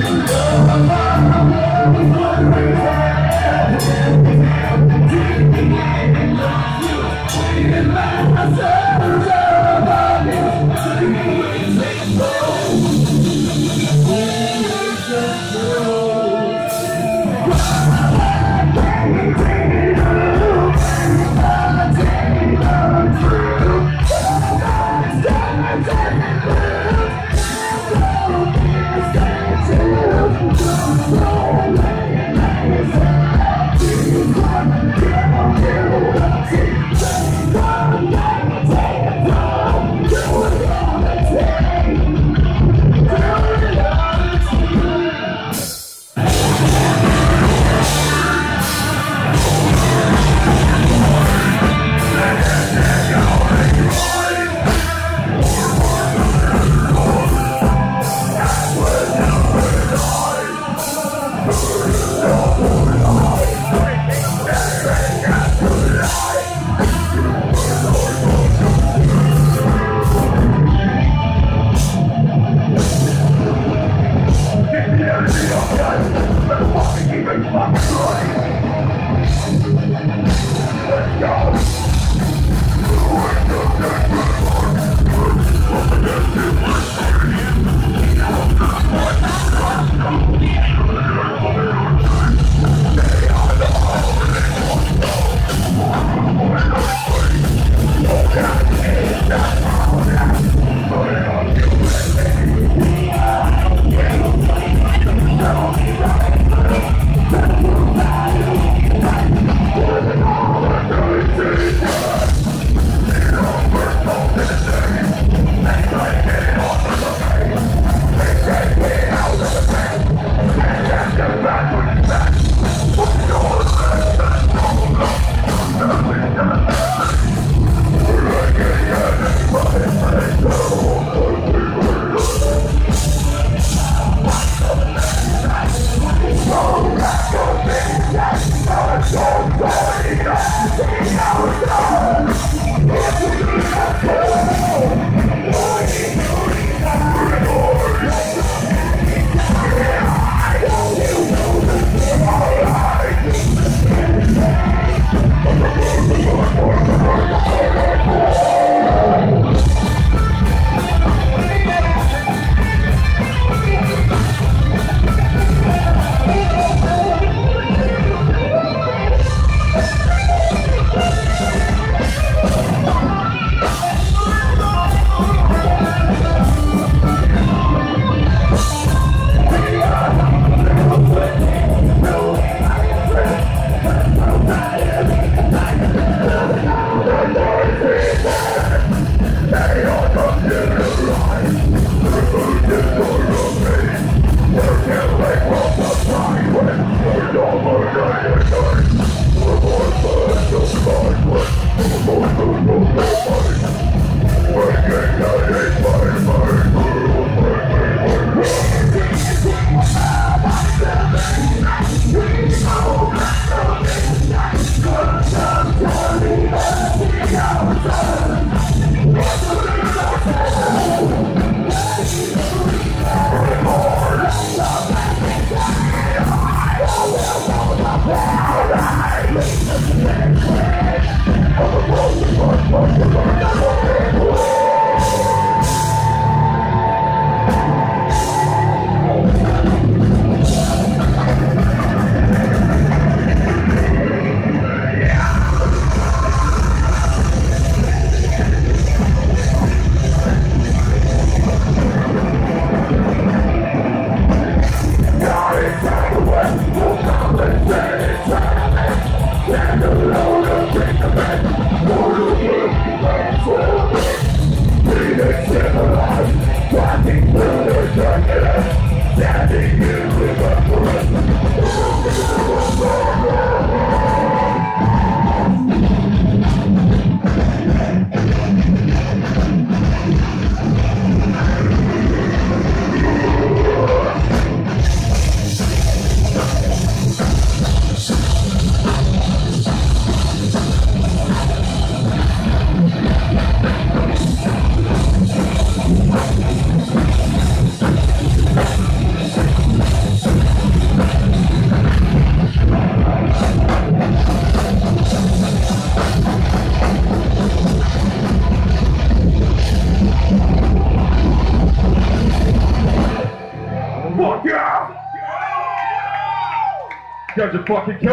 Fuck Cause you fucking kill